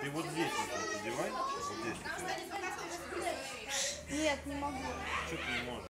Ты вот здесь вот одевай, вот здесь. Нет, не могу. Что ты не можешь?